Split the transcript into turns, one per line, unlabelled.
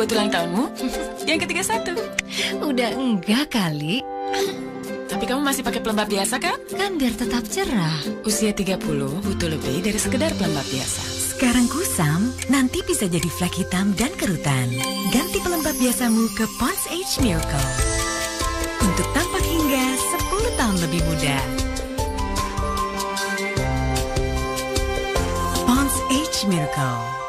buat ulang tahunmu? Yang ketiga satu.
Udah enggak kali.
Tapi kamu masih pakai pelembab biasa kan?
Kan biar tetap cerah.
Usia 30 butuh lebih dari sekedar pelembab biasa.
Sekarang kusam, nanti bisa jadi flek hitam dan kerutan. Ganti pelembab biasamu ke Pond's Age Miracle. Untuk tampak hingga 10 tahun lebih muda. Pond's Age Miracle.